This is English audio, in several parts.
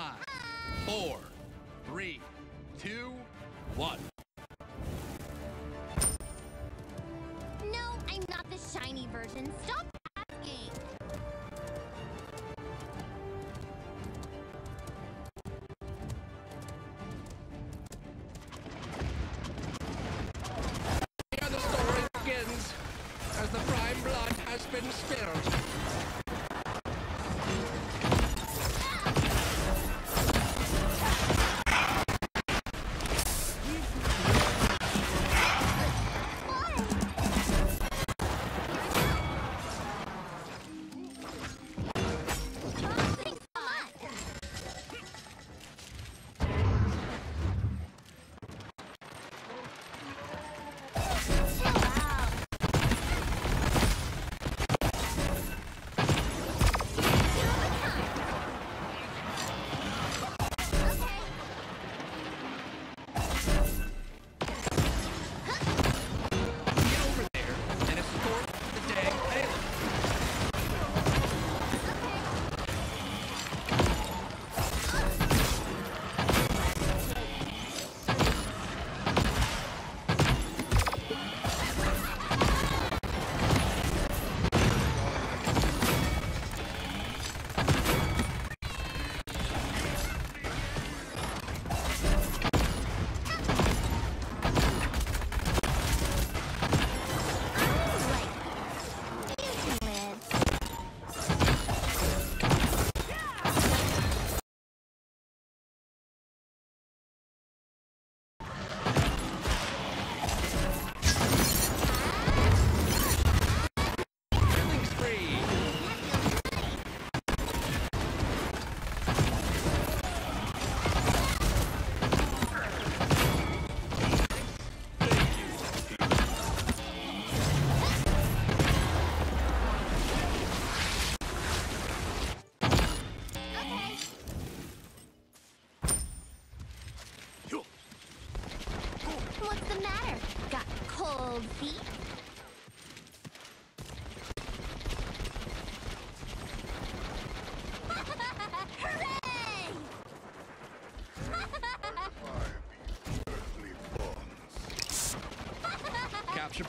Five, four, three, two, one. No, I'm not the shiny version. Stop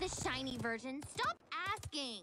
the shiny version. Stop asking!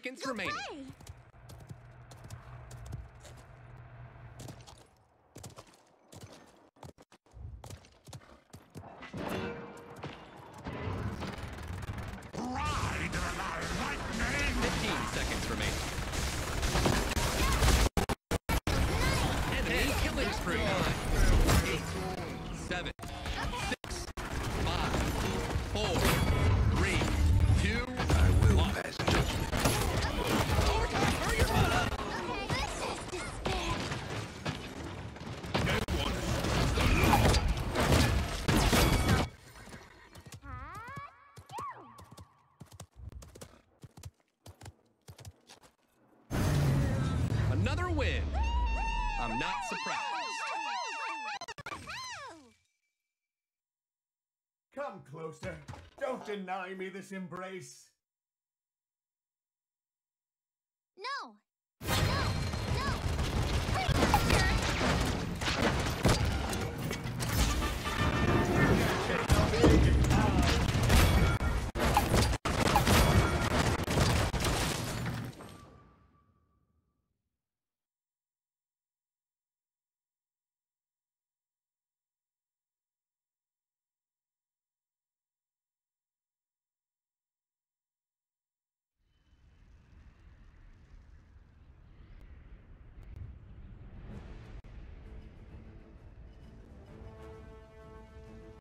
Seconds remaining. Hey! Ride the lightning! Fifteen seconds remaining. Enemy killing spree. another win. I'm not surprised. Come closer. Don't deny me this embrace. No!